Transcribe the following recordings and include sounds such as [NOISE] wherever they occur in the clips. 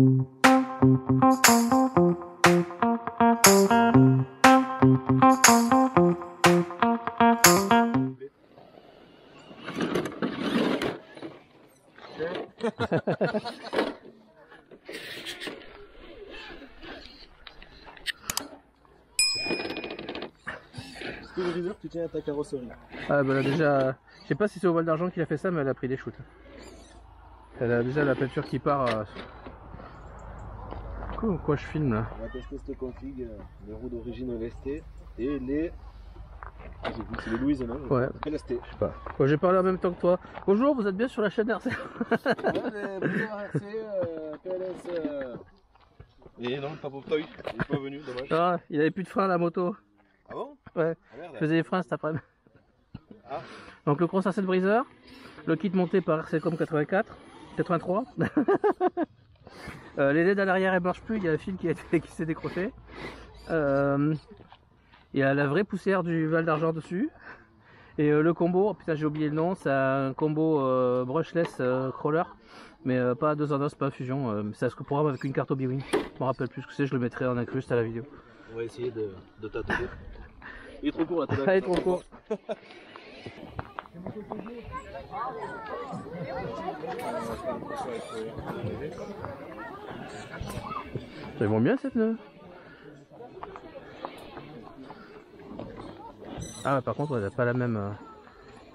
River, tu à ta carrosserie? Ah bah là déjà, je sais pas si c'est au d'Argent qu'il a fait ça, mais elle a pris des shoots. Elle a déjà la peinture qui part. euh, Quoi, quoi je filme là On va tester cette config, euh, les roues d'origine LST et les. Ah, c'est les Louise, non Ouais. LST. Je sais pas. J'ai parlé en même temps que toi. Bonjour, vous êtes bien sur la chaîne RC Ouais, mais bonjour RC, euh, PLS. euh. Et non, pas pour il est pas venu, dommage. Ah, il avait plus de frein à la moto. Ah bon Ouais. Ah merde. Je faisais les freins cet après-midi. Ah. Donc le Cross A7 Breezer, le kit monté par RCCOM 84, 83. Euh, les LED à l'arrière elles marchent plus, il y a le fil [LAUGHS] qui, s'est décroché. Euh, il y a la vraie poussière du Val d'Argent dessus. Et euh, le combo, oh putain j'ai oublié le nom, c'est un combo euh, brushless euh, crawler, mais euh, pas deux en os, pas fusion. ce que programme avec une carte Obi-Wan. Je me rappelle plus ce que c'est, je le mettrai en incruste à la vidéo. On va essayer de, de tâtonner. Il est trop court là, tout [LAUGHS] Allez, trop court. [LAUGHS] Ils vont bien cette nœud Ah par contre elle n'a pas la même euh,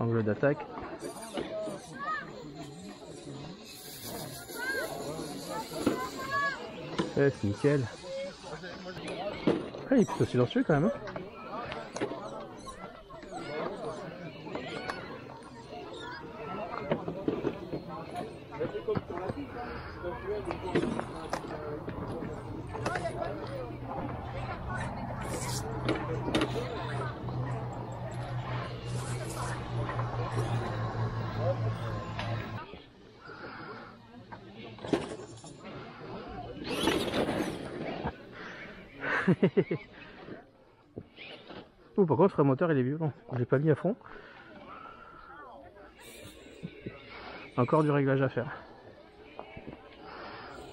angle d'attaque. Ouais, c'est nickel. Ah, il est plutôt silencieux quand même. hein. Moteur il est violent. Je l'ai pas mis à fond. Encore du réglage à faire.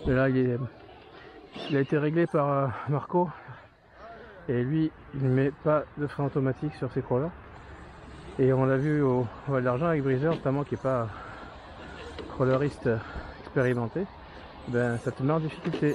Là, il, a été réglé par euh, Marco. Et lui, il ne met pas de frein automatique sur ses crawlers. Et on l'a vu au, Val d'Argent avec Breezer, notamment qui n'est pas crawleriste expérimenté. Ben, ça te met en difficulté.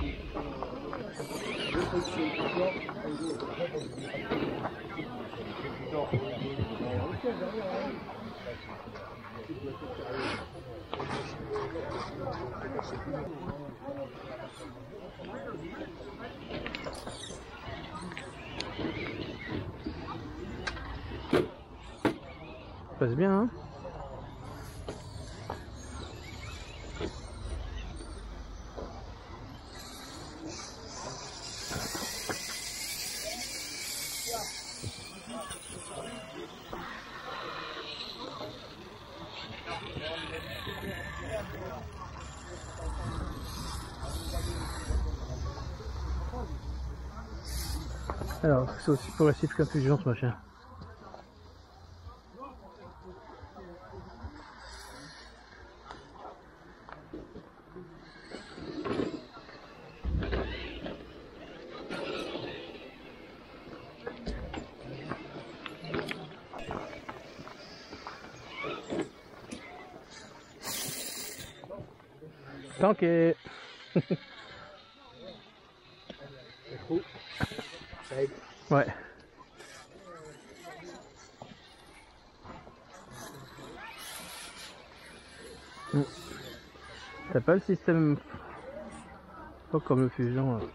Ça passe bien hein Alors, c'est aussi progressif qu'infusion ce machin. Tanké Ouais. T'as pas le système pas comme le fusion. Hop.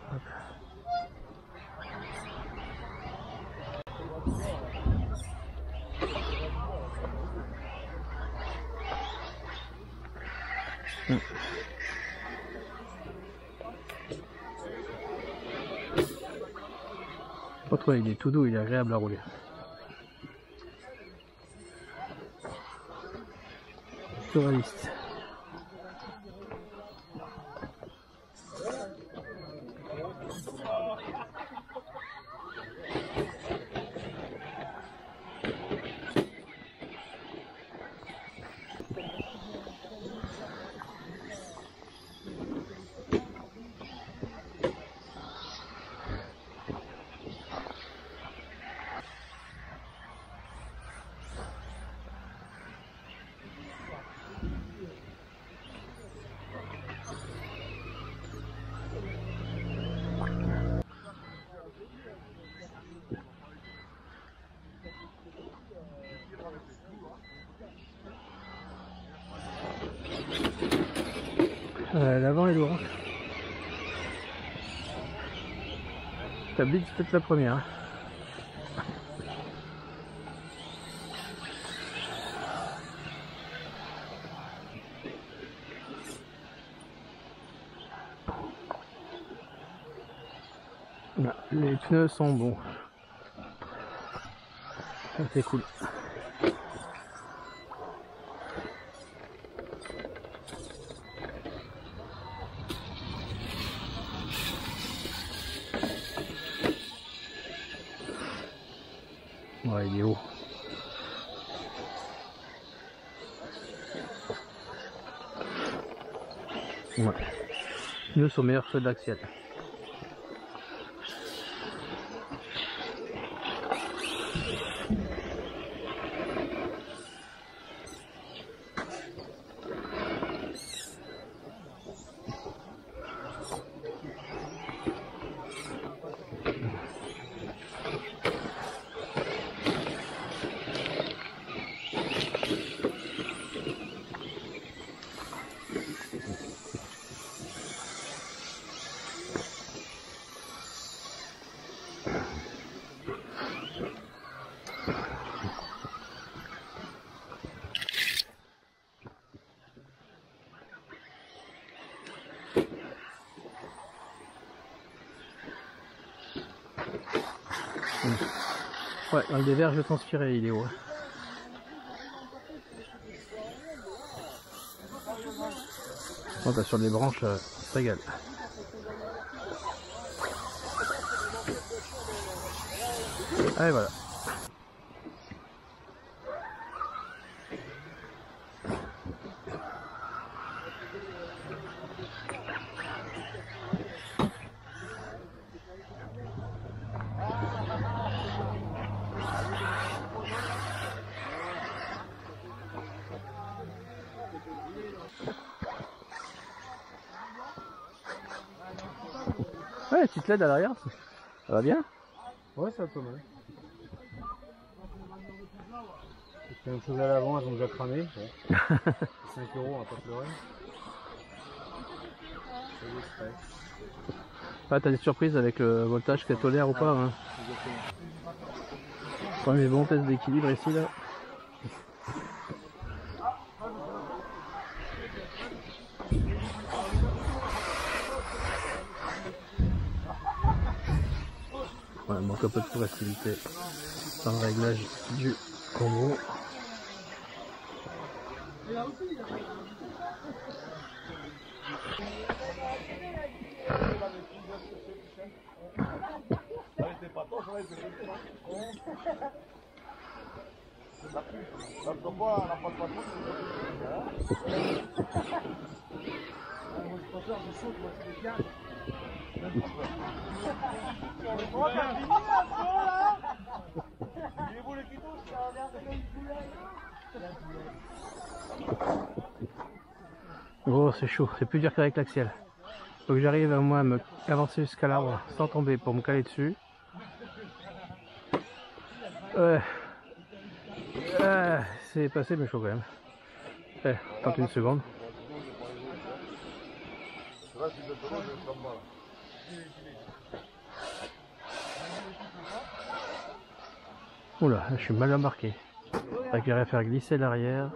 Il est tout doux, il est agréable à rouler. Touraliste. Euh, L'avant est lourd. Ta bite, peut-être la première. Là, les pneus sont bons. C'est cool. Ouais, il est haut. Ouais. Pneus sont meilleurs que ceux. Ouais, dans le dévers, je vais transpirer, il est haut. Bon, bah, sur les branches, euh, ça régale. Allez, voilà. Petite LED à l'arrière, ça va bien? Ouais, ça va pas mal. Une chose à l'avant, elles ont déjà cramé. Bon. [LAUGHS] 5 euros, on va pas pleurer. Ah, t'as des surprises avec le voltage qu'elle tolère ou pas hein? Premier bon test d'équilibre ici là. Il manque un peu de progressivité dans le réglage du combo. Oh, c'est chaud, c'est plus dur qu'avec l'axial. Faut que j'arrive à moi à me avancer jusqu'à l'arbre sans tomber pour me caler dessus. Ouais. Ah, c'est passé mais chaud quand même. Eh, tente une seconde. Oula, je suis mal embarqué. J'arrive à faire glisser l'arrière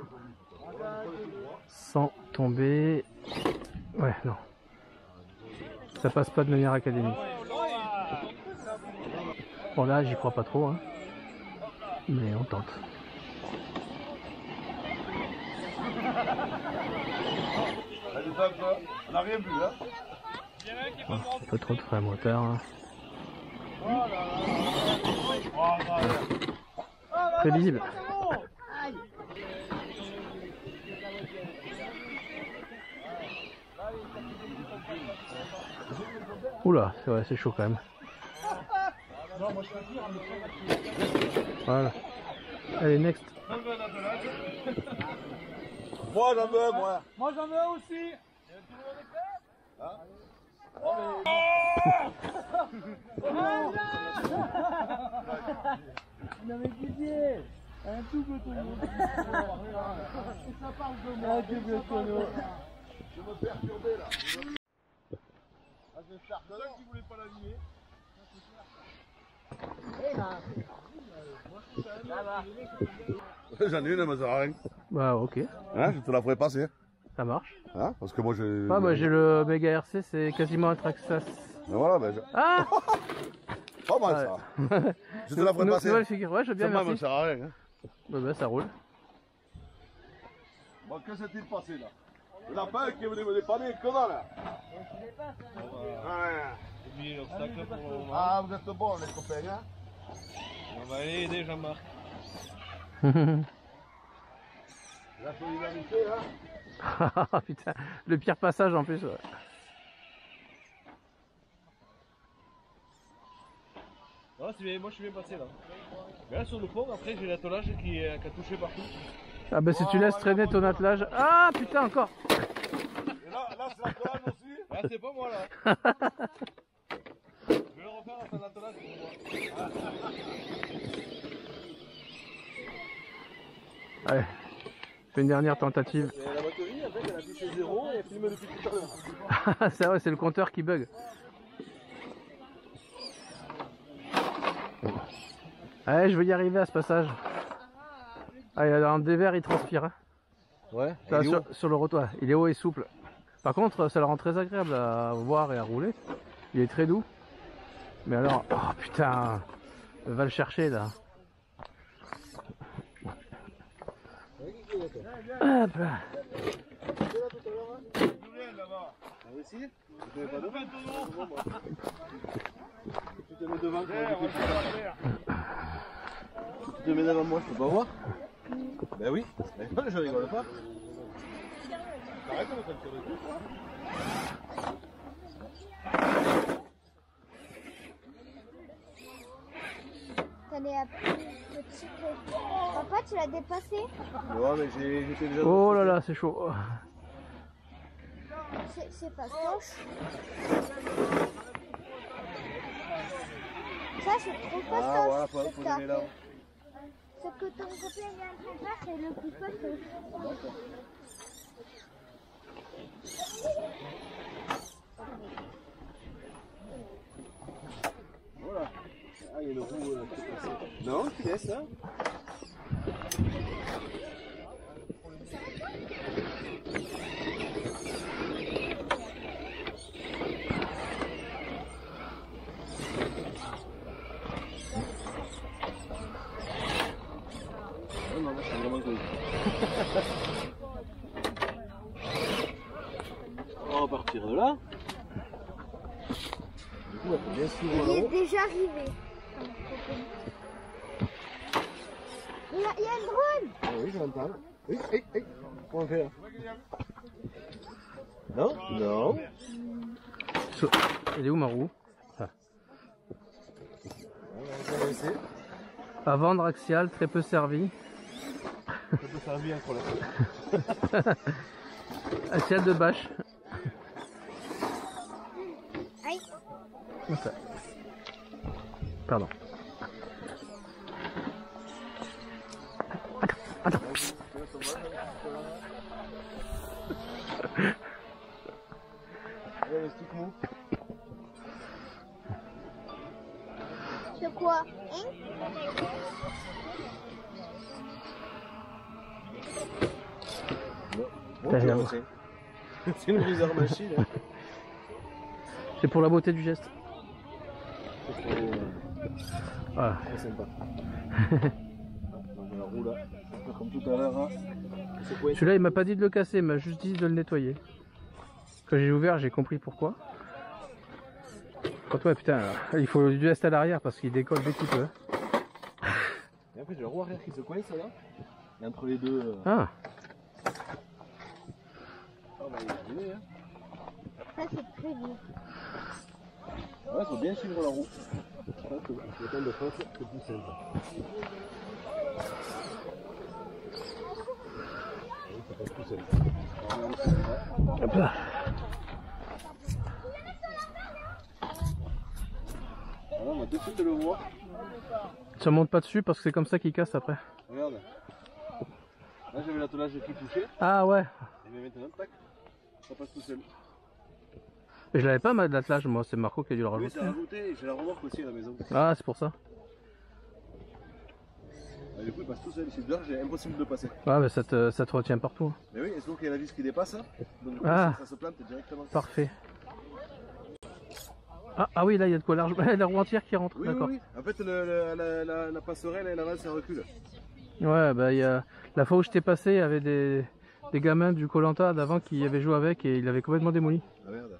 sans tomber. Ouais, non. Ça passe pas de manière académique. Bon là j'y crois pas trop hein. Mais on tente. On n'a rien vu, hein Bon, pas trop de frein moteur. hein. Prévisible. Oula, c'est vrai, c'est chaud quand même. Voilà. Allez, next. Moi, j'en veux, moi. Moi j'en veux aussi Non mais Didier Un double tonneau Ça parle de moi Un double tonneau Je me perturber, là. Ah, je vais faire de là qui voulait pas. J'en ai une, mais ça rien. Bah ok, Hein, je te la ferai passer. Ça marche. Hein, parce que moi, j'ai. Ah bah j'ai le Mega RC, c'est quasiment un Traxxas. Mais voilà, ben, je- Ah [LAUGHS] pas mal ça. Je te la ferai passer. Nouvelle figure, ouais je veux bien, Ça me merci. sert à rien. Hein. Bah, bah ça roule. Bon, que s'est-il passé là? Le lapin qui est venu me dépanner, comment là? Ouais. oublié l'obstacle pour le moment. Ah, vous êtes bons les copains, hein? On va aller aider Jean-Marc. [LAUGHS] [LAUGHS] La solidarité, hein? [LAUGHS] Putain, le pire passage en plus. ouais. Ah, bien, moi je suis bien passé là. Mais là sur le pont, après j'ai l'attelage qui, a touché partout. Ah bah si tu laisses traîner ton attelage. Ah putain encore Et là, là c'est la colonne aussi Ah, c'est pas moi là. [LAUGHS] je vais le refaire à ton attelage pour moi. Allez, fais une dernière tentative. Et la batterie, en fait, elle a touché zéro et elle filme depuis tout à l'heure. c'est vrai, c'est le compteur qui bug. Allez, je veux y arriver à ce passage. Allez, dans le dévers, il transpire. hein. Ouais, Là, sur, sur le rotoir, il est haut et souple. Par contre, ça le rend très agréable à voir et à rouler. Il est très doux. Mais alors, oh putain, va le chercher là. Hop là. Tu te mets devant Tu te mets devant moi, je peux pas voir Ben oui, je rigole pas. T'arrêtes de me faire tirer dessus. T'en es à petit peu. Papa, tu l'as dépassé? Ouais, mais j'ai- j'étais déjà. Oh là là, c'est chaud. C'est pas poche. Ça, c'est trop Ah, fastoche. voilà, faut, faut donner là. Ce que ton copain vient de faire, c'est le plus fastoche. Voilà. Ah, il y a le roue euh, qui est passé. Non, tu laisses, hein Non, non, c'est vraiment cool. On va partir de là. Du coup, bien suivre Il est déjà arrivé. Il y a, il y a un drone Ah oui, je l'entends. Oui, oui, oui. Comment on fait là Non? Non. So- Il est où ma roue laisser. À vendre axial, très peu servi. Peut servir pour la [LAUGHS] Axial de bâche. Aïe. Pardon. Ouais, le stick mou. De quoi Hein? Bon, T'as tu rien. vois, c'est- C'est une bizarre machine. hein. C'est pour la beauté du geste. Voilà. Très sympa. Donc, la roue là, un peu comme tout à l'heure. Hein. C'est quoi Celui-là, il m'a pas dit de le casser, il m'a juste dit de le nettoyer. Quand j'ai ouvert, j'ai compris pourquoi. Quand ouais, putain, il faut du rester à l'arrière parce qu'il décolle qu'il peut. Et après, j'ai la roue arrière qui se coince là. Et entre les deux. euh, Ah, Ah, bah, il est arrivé, hein. Ça, c'est très dur. Ouais, faut bien suivre la roue. Tout hop là. On va tout de le voir. Ça monte pas dessus parce que c'est comme ça qu'il casse après. Regarde. Là, j'avais l'attelage qui touchait. Ah ouais, Et maintenant, tac, ça passe tout seul. Je l'avais pas mal d'attelage moi, c'est Marco qui a dû le Oui, rajouter. c'est rajouté. J'ai la remorque aussi à la maison. Ah, c'est pour ça. Et du coup, il passe tout seul. C'est dur, j'ai impossible de passer. Ouais, mais ça te, ça te retient partout. Mais oui, et surtout qu'il y a la vis qui dépasse. hein. Donc, du coup, Ah. ça, ça se plante directement. Parfait. Ah, ah oui, là il y a de quoi large. [LAUGHS] la roue entière qui rentre, Oui, oui, d'accord. oui. En fait, le- le- la, la, la passerelle, elle avance, elle recule. Ouais, bah il y a... la fois où je t'ai passé, il y avait des, des gamins du Colanta d'avant qui avaient joué avec et il avait complètement démoli. Ah merde.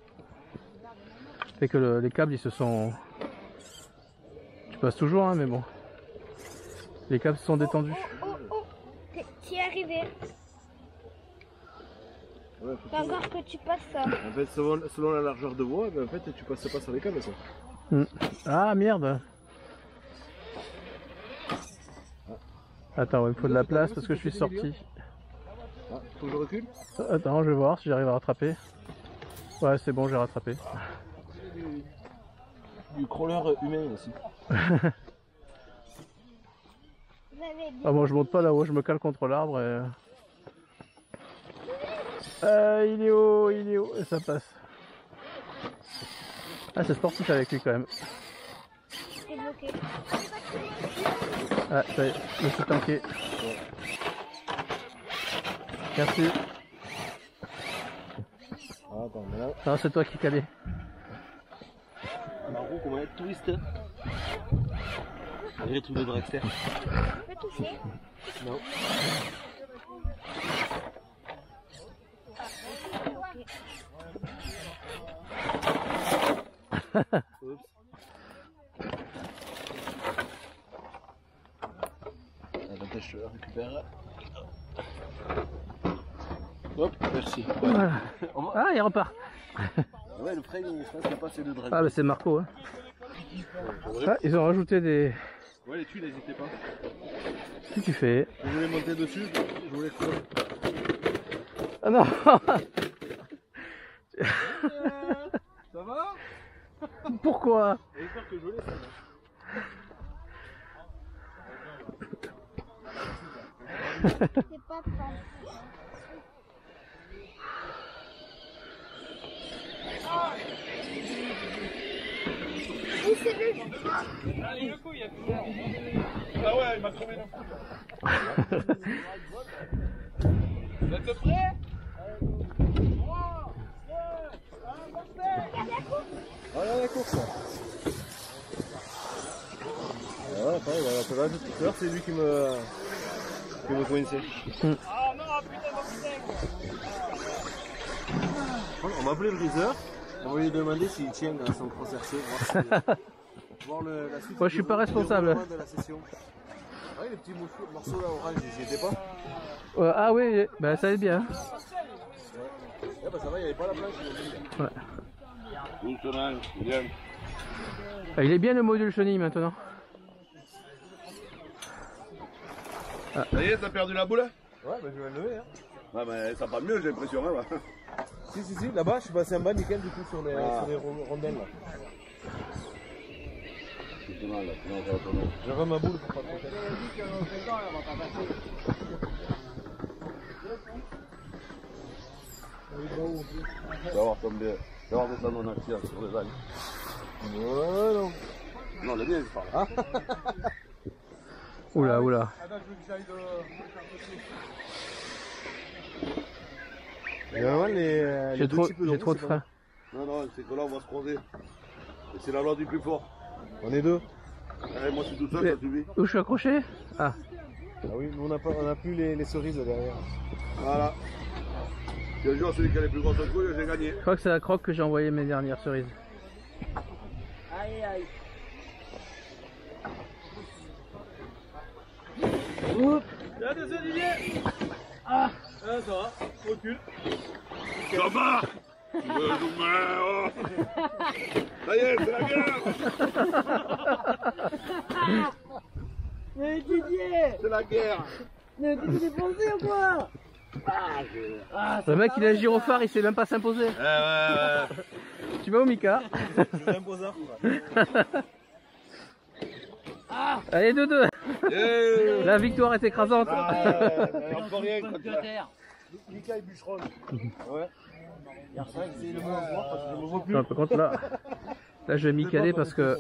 Fait que le- les câbles ils se sont. Tu passes toujours, hein, mais bon. Les câbles se sont détendus. Oh, oh, t'es- t'y es arrivé. Ouais, faut Faut encore que tu passes ça. En fait, selon, selon la largeur de voie, ben, en fait, tu passes pas sur les câbles, ça. Ah merde Attends, ouais, il me faut de la place parce que je suis sorti. Ah, faut que je recule Attends, je vais voir si j'arrive à rattraper. Ouais, c'est bon, j'ai rattrapé. Du crawler humain aussi. [LAUGHS] Ah bon, je monte pas là-haut, je me cale contre l'arbre et... Euh, il est haut, il est haut, et ça passe. Ah, c'est sportif avec lui quand même. Bloqué. Ah, ça y est, je me suis tanké. Merci. Ah, attends, mais là, Non, c'est toi qui calais. Roue, comment elle twist On dirait le truc de dragster. Tu peux toucher Non. Oups. Attends, je récupère. Hop, merci. Voilà. [LAUGHS] Va- Ah, il repart. Ouais, le frame, je pense qu'il n'y a pas assez de drag. Ah, bah c'est Marco. Hein. Ah, ils ont rajouté des... Ouais, les tuiles, n'hésitez pas. Qu'est-ce que tu fais Je voulais monter dessus, je voulais crever. Ah non [LAUGHS] Ça va? Pourquoi? J'espère que je l'ai, ça va. [LAUGHS] C'est pas fan. Oui, c'est le Ah ouais, il m'a crevé le cou. Vous êtes prêts là, la course. Pareil, voilà, tu vois, tout à l'heure, c'est lui qui me, qui me coinçait. Ah non, putain, On m'a appelé le briseur, on va lui demander s'il tient son cross [LAUGHS] voir, si- voir le, la suite Moi, je suis pas responsable. de la session. Ah oui, les petits morceaux, morceaux là orange, ils y étaient pas Euh, Ah oui, bah ça va être bien. Ouais, bah ça va, il n'y avait pas la planche. il bien. Ah, il est bien le module chenille maintenant. Ça y est, t'as perdu la boule Ouais, bah je vais le lever. Hein. Ah bah ça va mieux, j'ai l'impression. Hein, bah. Si, si, si, là-bas, je suis passé en bas nickel du coup sur les, Ah. sur les ro- rondelles là. Fonctionnel, là, sinon ça va tourner. J'aurai ma boule pour pas vas voir comme des... Tu vas voir action sur les algues. Ouais, non. Non, le bien, je parle. Oula, oula. Vraiment, les, euh, les J'ai trop, de trop. Non, non, c'est que là, on va se croiser. Et c'est la loi du plus fort. On est deux. Allez, moi, je suis tout seul, ça suffit. Où je suis accroché Ah, Ah oui, nous on n'a pas, on a plus les, les cerises derrière. Voilà. Bien sûr, celui qui a les plus grosses couilles, j'ai gagné. je crois que c'est à Croc que j'ai envoyé mes dernières cerises. Aïe aïe. Là, deux Olivier Ah, ça va, recule. Ça va Ça y est, c'est la guerre Mais Didier C'est la guerre Mais tu t'es pensé ou quoi Le mec il a un gyrophare, il sait même pas s'imposer. Eh ouais, Tu vas où Mika Je veux un poseur. Allez 2-2 yeah. La victoire est écrasante. Encore rien quand tu Mika et bûcheronne. Ouais. Parce que je me vois plus. Non, par contre là, là je vais m'y caler parce que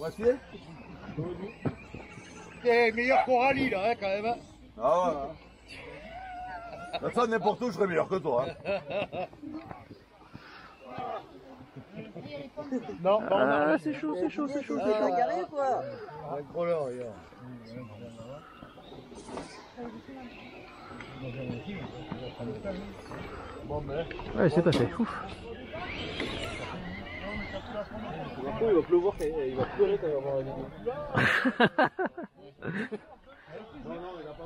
Eh, meilleur qu'on rallye là, hein, quand même. hein. Ah ouais. Bah, ça, n'importe où, je serais meilleur que toi. hein. Non, non, ah, c'est chaud, c'est chaud, c'est chaud, c'est carré quoi Un regarde. Ben. Ouais, c'est passé. Ouf. Il va pleuvoir, il va pleurer quand il va voir la vidéo.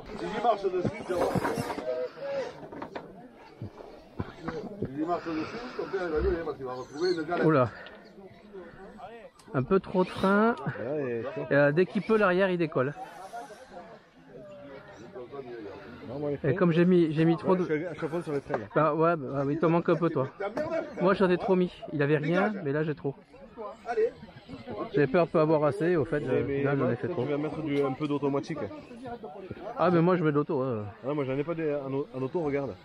Si j'y marche dessus, tu vois. Si j'y marche dessus, ton père il va gueuler parce qu'il va retrouver une galette. Oula. Un peu trop de frein. Ouais, Et, euh, dès qu'il peut l'arrière il décolle. Et freins. comme j'ai mis j'ai mis trop Ouais, de. je suis à chaque fois sur les freins. là. Bah ouais, bah, oui, il t'en manque un peu toi. Merde Moi j'en ai trop mis. Il avait rien, mais là j'ai trop. J'avais peur de pas avoir assez, au fait, Mais, euh, là j'en ai fait trop. tu vas mettre du, un peu d'automatique. Ah mais moi je mets de l'auto. ouais. Ah, moi, j'en ai pas des, en auto, regarde.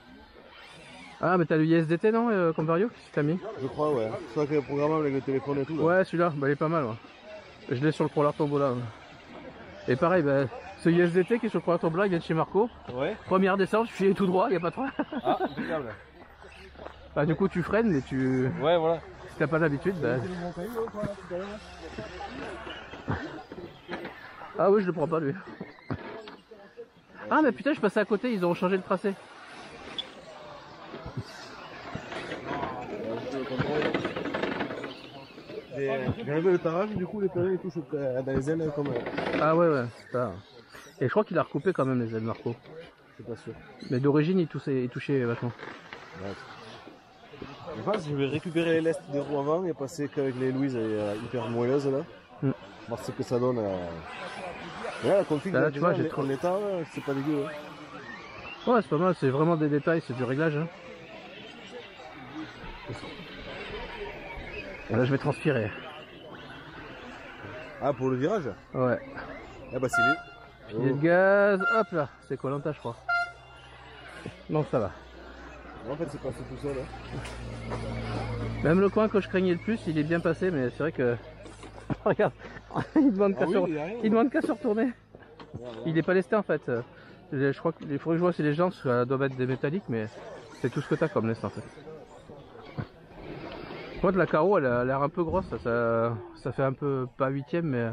Ah mais t'as le ISDT non, euh, Convario Qu'est-ce que t'as mis? Je crois, ouais. C'est qui est programmable avec le téléphone et tout. Là. Ouais celui-là, bah il est pas mal. ouais. Je l'ai sur le Prolar Tombola. ouais. Et pareil, bah, ce ISDT qui est sur le Prolar Tombola, il vient de chez Marco. Ouais. Première descente, je suis tout droit, il a pas de frein. Ah, impeccable. [LAUGHS] Bah du coup tu freines, mais tu... Ouais, voilà. si t'as pas l'habitude, bah... Ah oui, je le prends pas lui. Ah mais putain, je passais à côté, ils ont changé le tracé. J'ai enlevé le tarage, du coup, les pédales, ils touchent euh, dans les ailes comme. euh, Ah ouais, ouais, c'est ça. Et je crois qu'il a recoupé quand même les ailes Marco. Je suis pas sûr. Mais d'origine, il touchait, il touchait vachement. Je pense que je vais récupérer les lestes des roues avant et passer qu'avec les Louise euh, hyper moelleuses là. Mm. Voir ce que ça donne. Euh... Mais là, la config, Là, là, tu vois, j'ai trop- l'état, euh, c'est pas dégueu. hein. Ouais, c'est pas mal, c'est vraiment des détails, c'est du réglage. Hein. Et là, je vais transpirer. Ah, pour le virage? Ouais. Ah bah c'est lui. Filet de gaz, hop là, c'est quoi l'anta, je crois? Non, ça va. En fait, c'est passé tout seul. hein. Même le coin que je craignais le plus, il est bien passé, mais c'est vrai que. [LAUGHS] Regarde, [LAUGHS] il demande qu'à Ah oui, demande qu'à se retourner. Il est pas lesté en fait. Euh, Je crois qu'il faudrait que je vois si les ça doivent être des métalliques, mais c'est tout ce que t'as comme lest en fait. Moi de la carreau, elle a l'air un peu grosse, ça, ça, ça fait un peu pas huitième, mais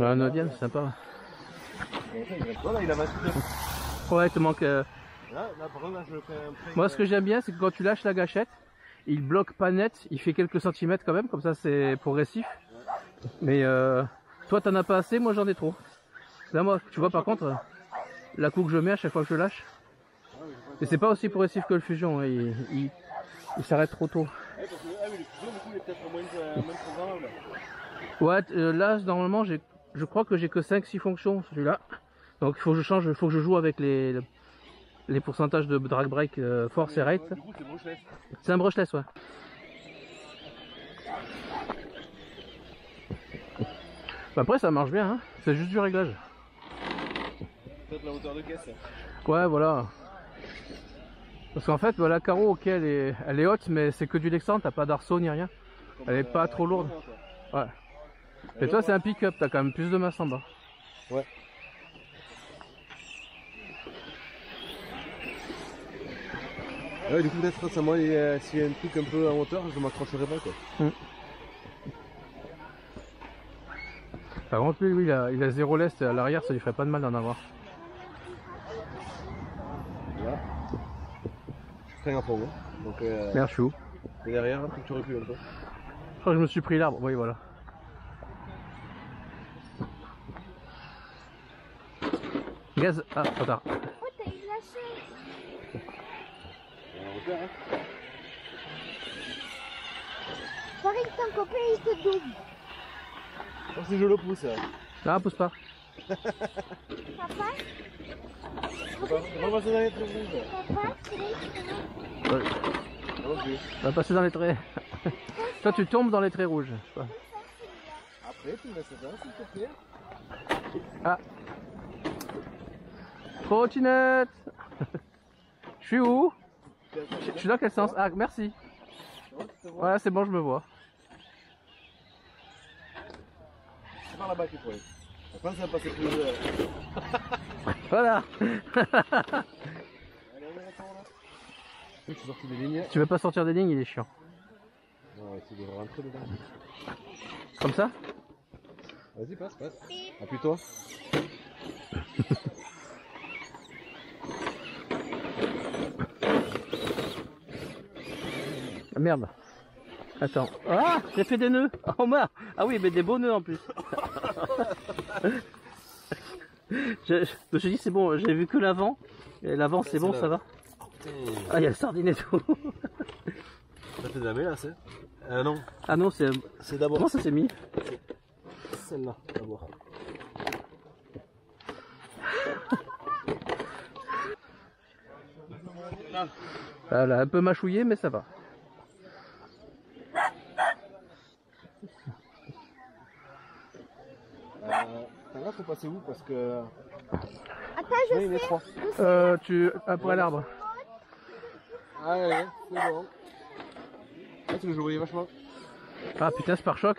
un neuvième, c'est sympa. Voilà, il a battu. Ouais, il te manque. euh, Là, là, par contre, là, je le fais un frein. Moi, ce que j'aime bien, c'est que quand tu lâches la gâchette, il bloque pas net, il fait quelques centimètres quand même, comme ça c'est progressif. Mais euh, toi, t'en as pas assez, moi j'en ai trop. Là, moi, tu vois, par contre, la coupe que je mets à chaque fois que je lâche, et c'est pas aussi progressif que le fusion, hein, il, il, il s'arrête trop tôt. Euh. Ouais, euh, là, normalement, je crois que j'ai que 5-6 fonctions, celui-là. Donc, il faut que je change, il faut que je joue avec les, les pourcentages de drag break, euh, force et rate. C'est un brushless, ouais. Bah Après, ça marche bien, hein. c'est juste du réglage. Peut-être la hauteur de caisse. Ouais, voilà. Parce qu'en fait, bah, la carreau, ok, elle est, elle est haute, mais c'est que du Lexan, t'as pas d'arceau ni rien. Elle est pas trop lourde. Ouais. Et toi, c'est un pick-up, t'as quand même plus de masse en bas. Ouais. Ouais, du coup, peut-être ça moi, a- s'il y a un truc un peu en hauteur, je m'accrocherai pas quoi. Par contre, lui, lui, il a, il a zéro lest à l'arrière, ça lui ferait pas de mal d'en avoir. Là. Je traîne fond. hein. Donc, euh, Merde, chou. et derrière, faut que tu recules un peu. Je crois que je me suis pris l'arbre. Oui, voilà. Gaz. Ah, trop tard. Oh, t'as eu la chance. Hein. Pareil que ton copain, il te double. Oh, si je le pousse. hein. Ah, pousse pas. Papa, On va on va passer dans les rouges. papa, c'est là. Ouais, Non plus. On va passer dans les traits. Toi, tu tombes dans les traits rouges. je sais pas. Après, tu me laisses faire, s'il te plaît. Ah. Trottinette. Je suis où? Je suis dans quel sens? Ah, merci. Ouais, c'est bon, je me vois. C'est par là-bas qu'il faut aller. Que ça va passer plus de... Voilà. Je suis sorti des lignes. tu veux pas sortir des lignes, il est chiant. On va essayer de rentrer dedans. Comme ça? Vas-y, passe, passe. Appuie-toi. [LAUGHS] Merde. Attends. Ah J'ai fait des nœuds Oh merde Ah oui, mais des beaux nœuds en plus. [LAUGHS] je, je me suis dit, c'est bon, j'ai vu que l'avant. Et l'avant, c'est bon, ça va Ah, il y a le sardine et tout. Ça fait de la mélasse, hein Euh, non. ah non, c'est. C'est d'abord Comment ça s'est mis celle-là, d'abord. Elle a un peu mâchouillé, mais ça va. Euh, t'as là, faut passer où Parce que... Attends, je Oui, il est fais. trois. Euh, tu. Après l'arbre. Ah, ouais, c'est bon. Ah, tu vachement Ah putain, ce pare-choc.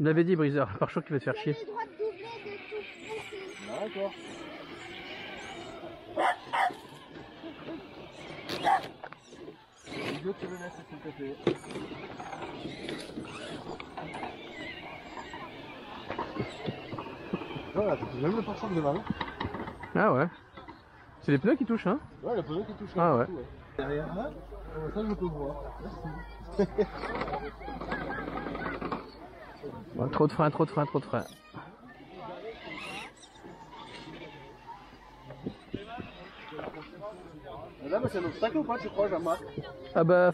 Il m'avait dit, Briseur, pare-choc qui va te faire Tu chier. D'accord. Tu s'il te plaît. Voilà, tu même le pare-choc devant. hein. Ah ouais. C'est les pneus qui touchent, hein Ouais, le pneu qui touche Ah là, ouais. tout, Derrière là, euh, ça je peux voir. Merci. [LAUGHS] Ouais, Trop de frein, trop de frein, trop de frein. Là, mais c'est un obstacle ou pas, tu crois, Jean-Marc? Ah bah,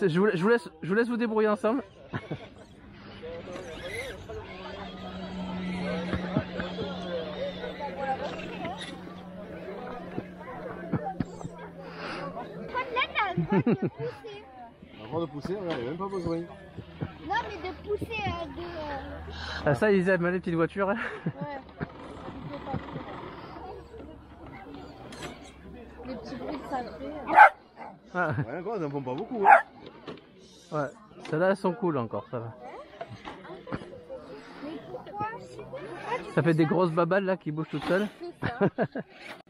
je vous, je vous laisse, je vous laisse vous débrouiller ensemble. [LAUGHS] droit de pousser. De pousser, on n'a même pas besoin. Non, mais de pousser euh, de. euh, Ah ça, ils aiment les petites voitures. hein. Ouais. Les petits bruits ça fait. Ah, Ouais, encore, on n'en prend pas beaucoup. Hein. ouais. Celles-là, elles sont cool encore, ça va. Mais pourquoi? Pourquoi tu Ça fait des grosses babales là qui bougent toutes seules. C'est ça. [LAUGHS]